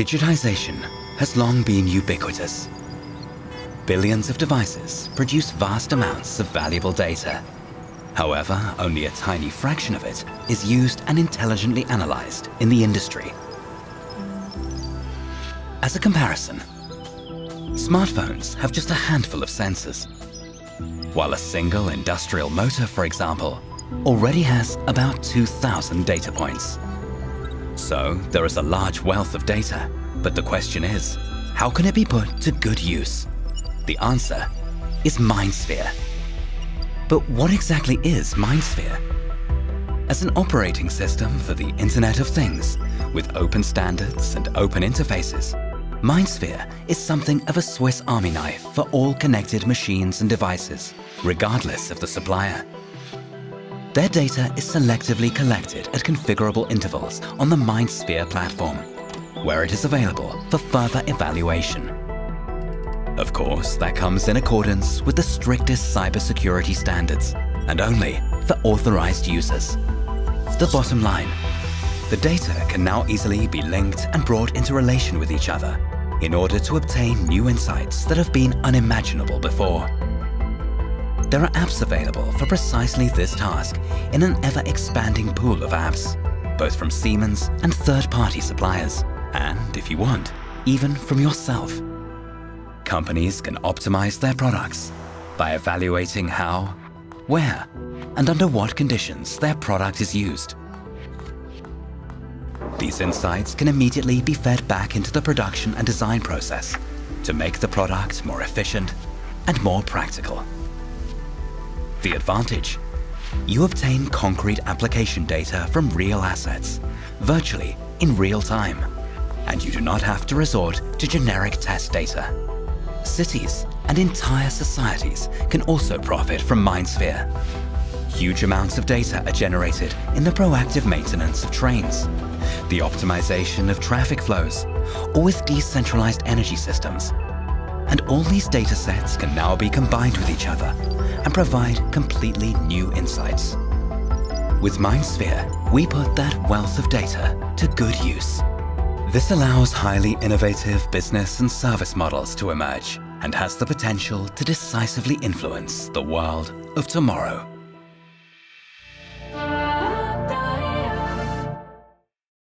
Digitization has long been ubiquitous. Billions of devices produce vast amounts of valuable data. However, only a tiny fraction of it is used and intelligently analyzed in the industry. As a comparison, smartphones have just a handful of sensors, while a single industrial motor, for example, already has about 2,000 data points. So there is a large wealth of data, but the question is, how can it be put to good use? The answer is MindSphere. But what exactly is MindSphere? As an operating system for the Internet of Things, with open standards and open interfaces, MindSphere is something of a Swiss army knife for all connected machines and devices, regardless of the supplier. Their data is selectively collected at configurable intervals on the MindSphere platform, where it is available for further evaluation. Of course, that comes in accordance with the strictest cybersecurity standards and only for authorized users. The bottom line, the data can now easily be linked and brought into relation with each other in order to obtain new insights that have been unimaginable before. There are apps available for precisely this task in an ever-expanding pool of apps, both from Siemens and third-party suppliers, and if you want, even from yourself. Companies can optimize their products by evaluating how, where, and under what conditions their product is used. These insights can immediately be fed back into the production and design process to make the product more efficient and more practical. The advantage? You obtain concrete application data from real assets, virtually in real time, and you do not have to resort to generic test data. Cities and entire societies can also profit from MindSphere. Huge amounts of data are generated in the proactive maintenance of trains, the optimization of traffic flows, or with decentralized energy systems. And all these data sets can now be combined with each other and provide completely new insights. With MindSphere, we put that wealth of data to good use. This allows highly innovative business and service models to emerge and has the potential to decisively influence the world of tomorrow.